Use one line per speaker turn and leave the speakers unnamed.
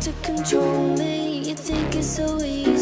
to control me. You think it's so easy.